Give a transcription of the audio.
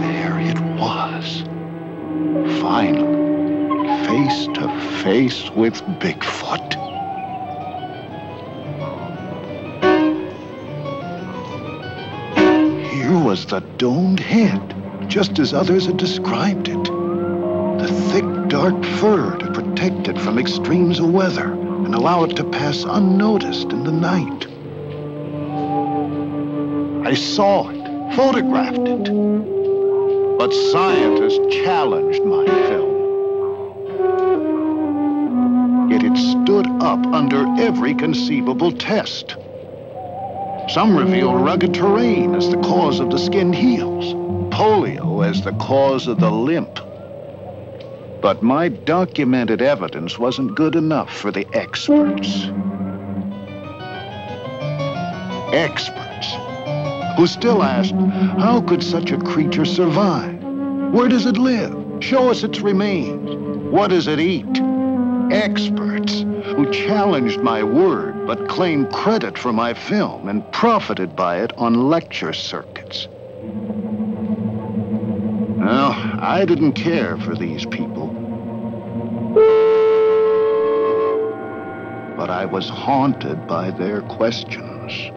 There it was. Finally, face to face with Bigfoot. Here was the domed head, just as others had described it. The thick, dark fur to protect it from extremes of weather and allow it to pass unnoticed in the night. I saw it, photographed it. But scientists challenged my film. Yet it stood up under every conceivable test. Some revealed rugged terrain as the cause of the skinned heels, polio as the cause of the limp. But my documented evidence wasn't good enough for the experts. Experts who still asked, how could such a creature survive? Where does it live? Show us its remains. What does it eat? Experts who challenged my word but claimed credit for my film and profited by it on lecture circuits. Well, I didn't care for these people. But I was haunted by their questions.